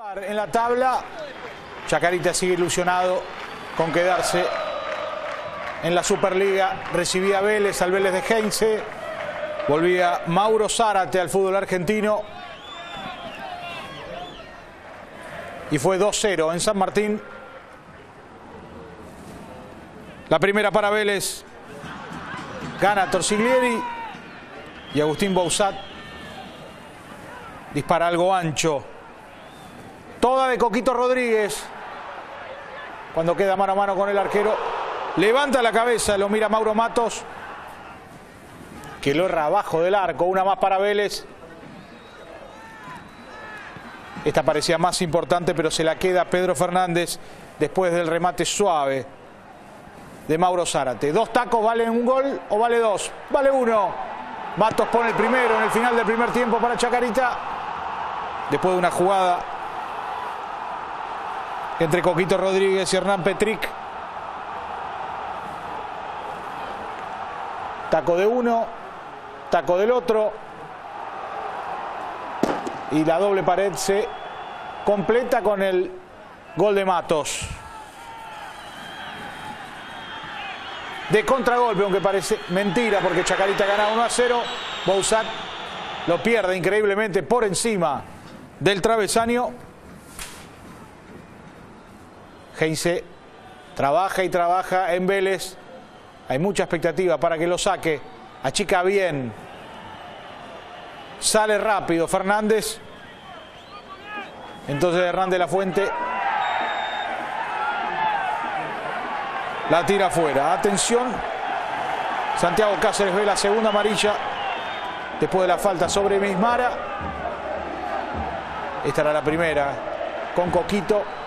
En la tabla, Chacarita sigue ilusionado con quedarse en la Superliga. Recibía Vélez al Vélez de Heinze. Volvía Mauro Zárate al fútbol argentino. Y fue 2-0 en San Martín. La primera para Vélez. Gana Torsiglieri. Y Agustín Bausat dispara algo ancho. Toda de Coquito Rodríguez. Cuando queda mano a mano con el arquero. Levanta la cabeza, lo mira Mauro Matos. Que lo erra abajo del arco. Una más para Vélez. Esta parecía más importante, pero se la queda Pedro Fernández después del remate suave de Mauro Zárate. Dos tacos, ¿valen un gol o vale dos? Vale uno. Matos pone el primero en el final del primer tiempo para Chacarita. Después de una jugada entre Coquito Rodríguez y Hernán Petric. Taco de uno, taco del otro. Y la doble pared se completa con el gol de Matos. De contragolpe, aunque parece mentira porque Chacarita gana 1 a 0. Bouzat lo pierde increíblemente por encima del travesaño. Heinze trabaja y trabaja en Vélez. Hay mucha expectativa para que lo saque. Achica bien. Sale rápido Fernández. Entonces Hernán de la Fuente la tira afuera. Atención. Santiago Cáceres ve la segunda amarilla después de la falta sobre Mismara. Esta era la primera con Coquito.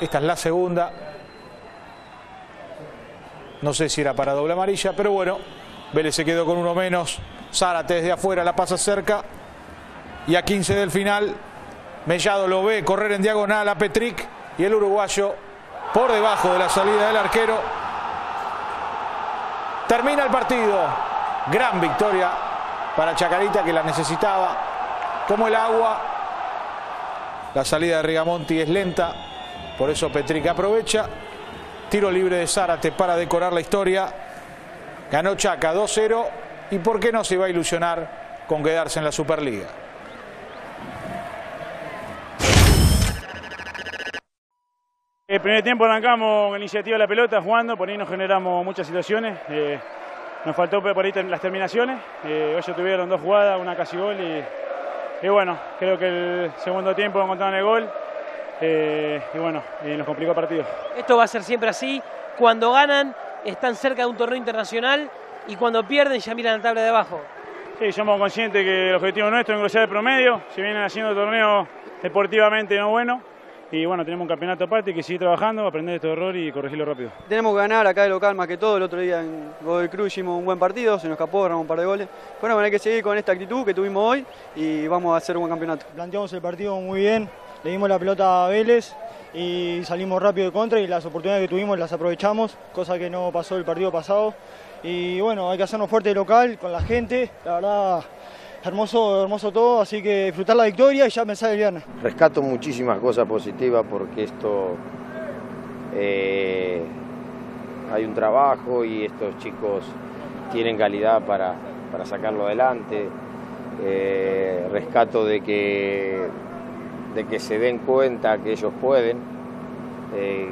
Esta es la segunda. No sé si era para doble amarilla, pero bueno, Vélez se quedó con uno menos. Zárate desde afuera la pasa cerca. Y a 15 del final, Mellado lo ve correr en diagonal a Petric y el uruguayo por debajo de la salida del arquero. Termina el partido. Gran victoria para Chacarita que la necesitaba como el agua. La salida de Rigamonti es lenta, por eso Petric aprovecha. Tiro libre de Zárate para decorar la historia. Ganó Chaca 2-0 y por qué no se va a ilusionar con quedarse en la Superliga. El primer tiempo arrancamos con iniciativa de la pelota, jugando, por ahí nos generamos muchas situaciones. Eh, nos faltó por ahí las terminaciones. Eh, hoy tuvieron dos jugadas, una casi gol y, y, bueno, creo que el segundo tiempo encontraron el gol eh, y bueno, y nos complicó el partido. Esto va a ser siempre así. Cuando ganan están cerca de un torneo internacional y cuando pierden ya miran la tabla de abajo. Sí, somos conscientes que el objetivo nuestro es engrosar el promedio. Si vienen haciendo torneos deportivamente no buenos, y bueno, tenemos un campeonato aparte que sigue trabajando, aprender de este error y corregirlo rápido. Tenemos que ganar acá de local más que todo. El otro día en Godoy Cruz hicimos un buen partido, se nos escapó, ganamos un par de goles. Bueno, hay que seguir con esta actitud que tuvimos hoy y vamos a hacer un buen campeonato. Planteamos el partido muy bien, le dimos la pelota a Vélez y salimos rápido de contra y las oportunidades que tuvimos las aprovechamos, cosa que no pasó el partido pasado. Y bueno, hay que hacernos fuerte de local con la gente, la verdad hermoso, hermoso todo, así que disfrutar la victoria y ya pensar el viernes. Rescato muchísimas cosas positivas porque esto eh, hay un trabajo y estos chicos tienen calidad para, para sacarlo adelante. Eh, rescato de que, de que se den cuenta que ellos pueden. Eh,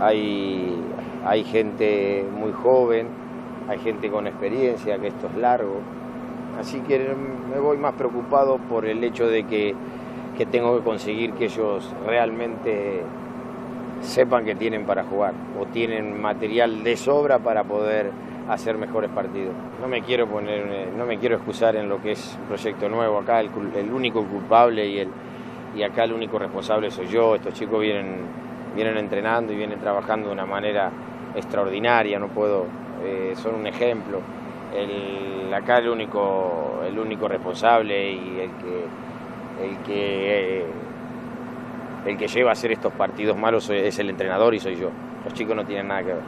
hay, hay gente muy joven hay gente con experiencia, que esto es largo. Así que me voy más preocupado por el hecho de que, que tengo que conseguir que ellos realmente sepan que tienen para jugar o tienen material de sobra para poder hacer mejores partidos. No me quiero poner, no me quiero excusar en lo que es un proyecto nuevo. Acá el, el único culpable y, el, y acá el único responsable soy yo. Estos chicos vienen, vienen entrenando y vienen trabajando de una manera extraordinaria. No puedo, eh, son un ejemplo. El, acá el único, el único responsable y el que, el que, el que lleva a hacer estos partidos malos es el entrenador y soy yo. Los chicos no tienen nada que ver.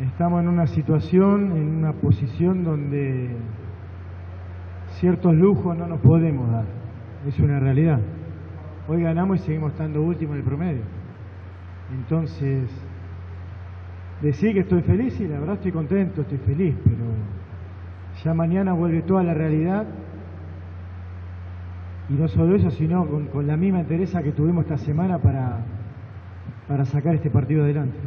Estamos en una situación, en una posición donde ciertos lujos no nos podemos dar, es una realidad. Hoy ganamos y seguimos estando último en el promedio. Entonces, decir que estoy feliz y la verdad estoy contento, estoy feliz, pero ya mañana vuelve toda la realidad y no solo eso, sino con, con la misma entereza que tuvimos esta semana para, para sacar este partido adelante.